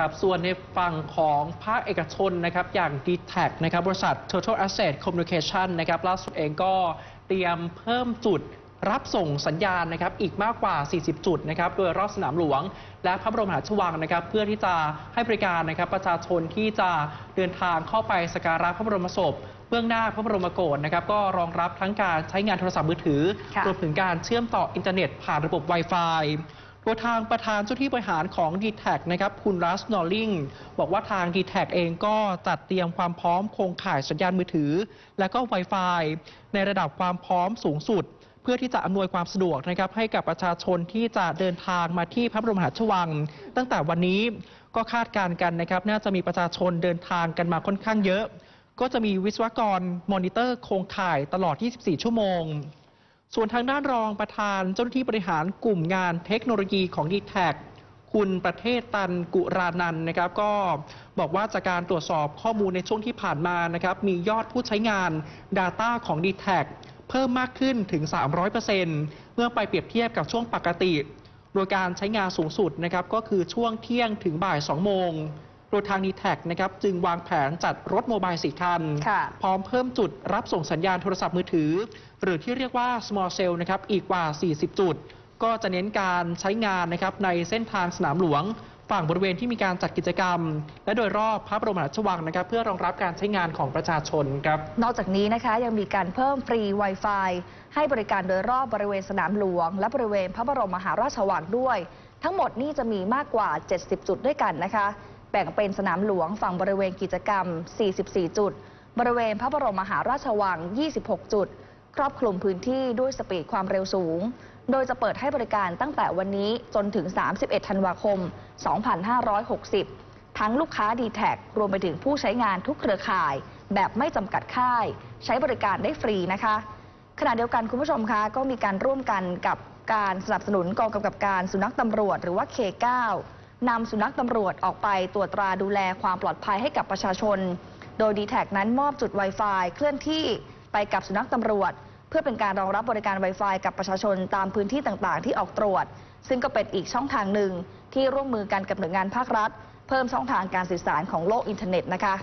ครับส่วนในฝั่งของภาคเอกชนนะครับอย่าง d t แทนะครับบริษัท Total Asset Communication นะครับล่าสุดเองก็เตรียมเพิ่มจุดรับส่งสัญญาณนะครับอีกมากกว่า 40 จุดนะครับโดยรอบสนามหลวง และพระบรมมหาราชวังนะครับเพื่อที่จะให้บริการนะครับประชาชนที่จะเดินทางเข้าไปสักการะพระบรมศพเบื้องหน้าพระบรมโกศนะครับก็รองรับทั้งการใช้งานโทรศัพท์มือถือค่ะรวมถึงการเชื่อมต่ออินเทอร์เน็ตผ่านระบบ Wi-Fi โดยทางประธานเจ้าที่บริหารของ d t แทนะครับคุณรัสนอลลิงบอกว่าทาง d t แทเองก็จัดเตรียมความพร้อมโครงข่ายสัญญาณมือถือ และก็ Wi-Fi ในระดับความพร้อมสูงสุด เพื่อที่จะอำนวยความสะดวกนะครับให้กับประชาชนที่จะเดินทางมาที่พระบรมหาราชวัง ตั้งแต่วันนี้ก็คาดการณ์กันนะครับน่าจะมีประชาชนเดินทางกันมาค่อนข้างเยอะ ก็จะมีวิศวกรมอนิเตอร์โครงข่ายตลอด 24 ชั่วโมง ส่วนทางด้านรองประธานเจ้าหน้าที่บริหารกลุ่มงานเทคโนโลยีของ d t แทคุณประเทศตันกุรานันนะครับ ก็บอกว่าจากการตรวจสอบข้อมูลในช่วงที่ผ่านมานะครับ มียอดผู้ใช้งาน Data ของ d t แทเพิ่มมากขึ้นถึง 300%เมื่อไปเปรียบเทียบกับช่วงปกติ โดยการใช้งานสูงสุดนะครับก็คือช่วงเที่ยงถึงบ่าย 2 โมง โดยทาง d t แทนะครับจึงวางแผนจัดรถโมบายสีคันค่ะพร้อมเพิ่มจุดรับส่งสัญญาณโทรศัพท์มือถือ หรือที่เรียกว่า small cell นะครับอีกกว่า 40 จุด ก็จะเน้นการใช้งานนะครับในเส้นทางสนามหลวง ฝั่งบริเวณที่มีการจัดกิจกรรม และโดยรอบพระบรมราชวังนะครับ เพื่อรองรับการใช้งานของประชาชนครับนอกจากนี้นะคะยังมีการเพิ่มฟรี Wi-Fi ให้บริการโดยรอบบริเวณสนามหลวง และบริเวณพระบรมมหาราชวังด้วย ทั้งหมดนี่จะมีมากกว่า 70 จุดด้วยกันนะคะ แบ่งเป็นสนามหลวงฝั่งบริเวณกิจกรรม 44 จุด บริเวณพระบรมมหาราชวัง 26 จุด ครอบคลุมพื้นที่ด้วยสปีดความเร็วสูง โดยจะเปิดให้บริการตั้งแต่วันนี้จนถึง 31 ธันวาคม 2560 ทั้งลูกค้า d t แทรวมไปถึงผู้ใช้งานทุกเครือข่าย แบบไม่จำกัดค่าย ใช้บริการได้ฟรีนะคะขณะเดียวกันคุณผู้ชมคะก็มีการร่วมกันกับการสนับสนุนกองกำกับการสุนัขตำรวจ หรือว่า K9 นำสุนัขตำรวจออกไปตรวจตราดูแลความปลอดภัยให้กับประชาชน โดยดีแทนั้นมอบจุด Wi-Fi เคลื่อนที่ไปกับสุนัขตำรวจ เพื่อเป็นการรองรับบริการ Wi-Fi กับประชาชนตามพื้นที่ต่างๆ ที่ออกตรวจ ซึ่งก็เป็นอีกช่องทางหนึ่งที่ร่วมมือกันกับหน่วยงานภาครัฐ เพิ่มช่องทางการสื่อสารของโลกอินเทอร์เน็ตนะคะ